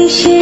কিসে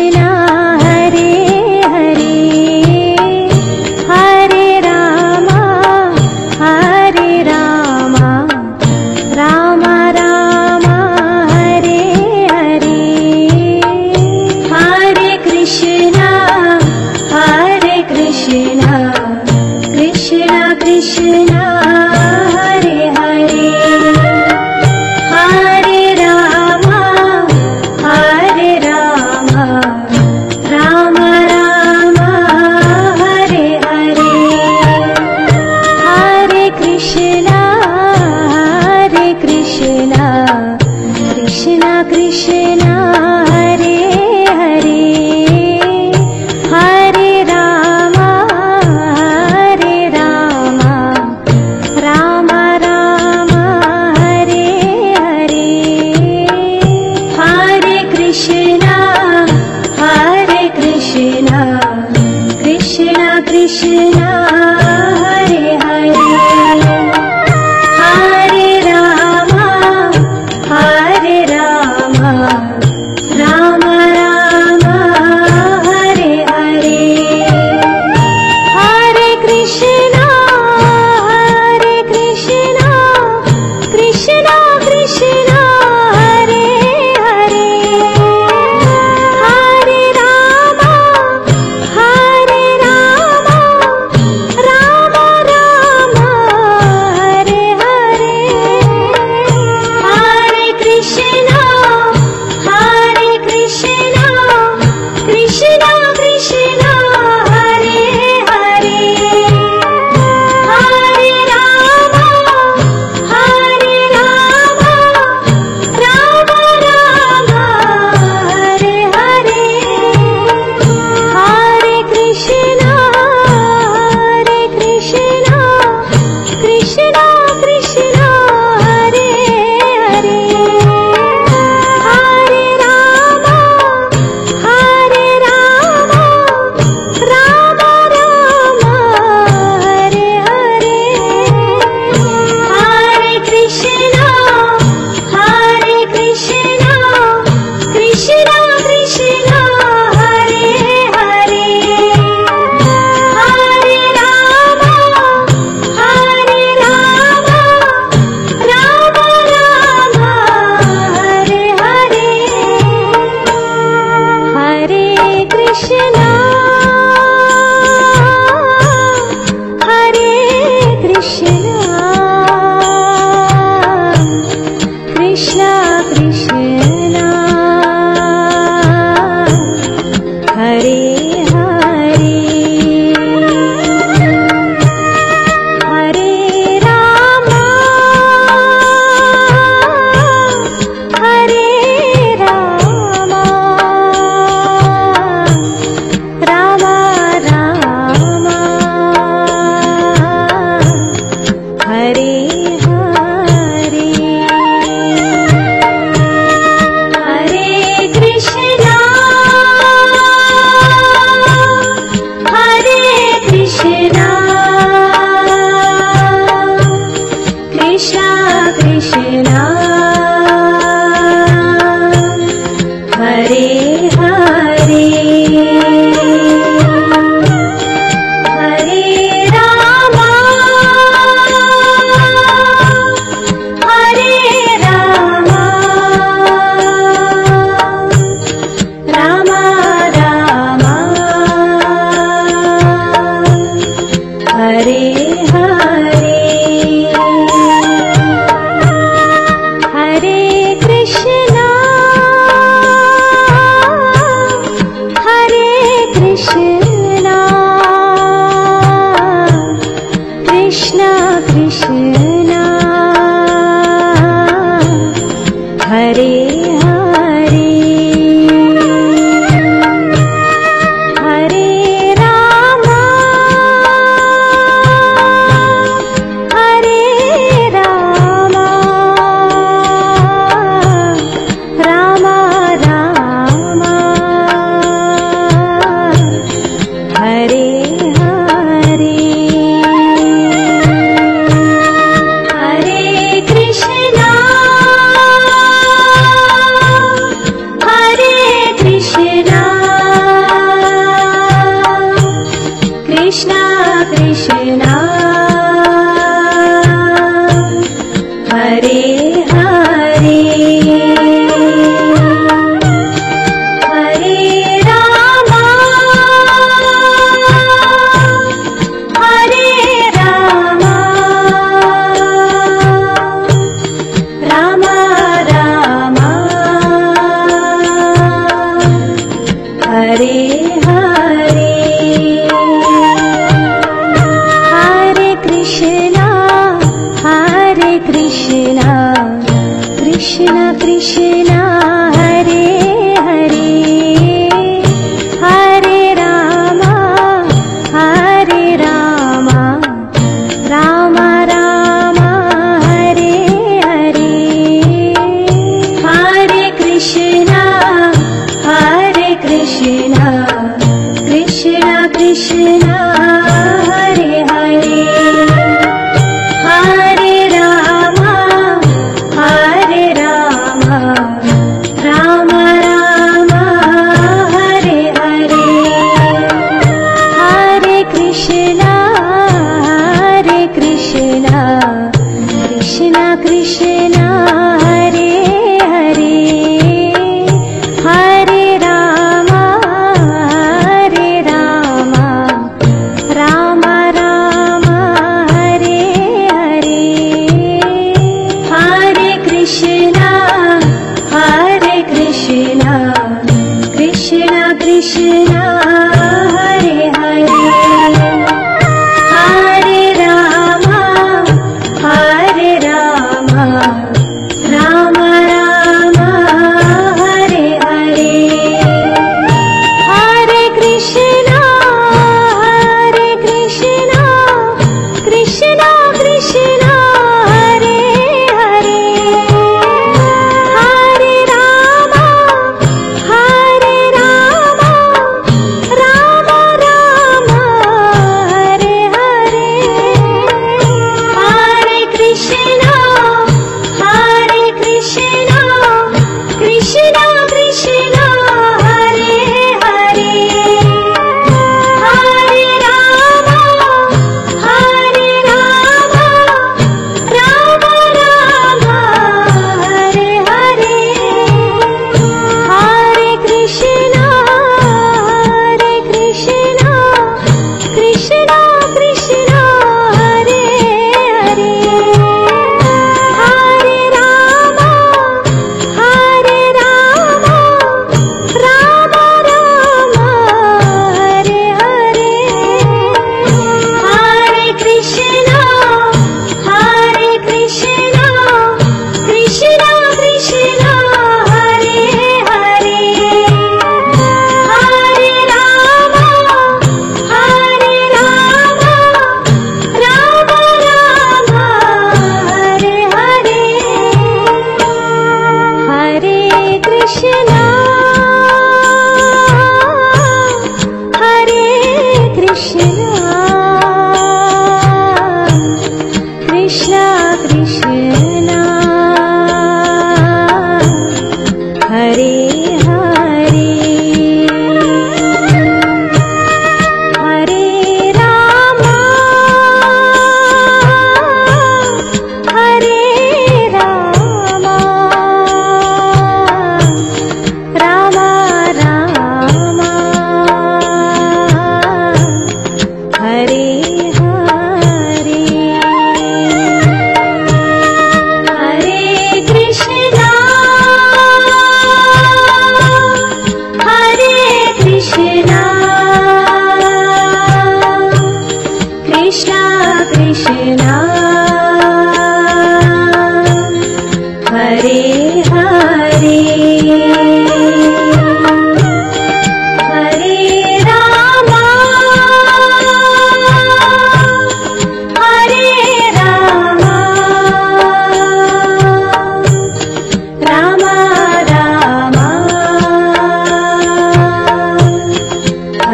deixar.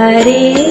हरे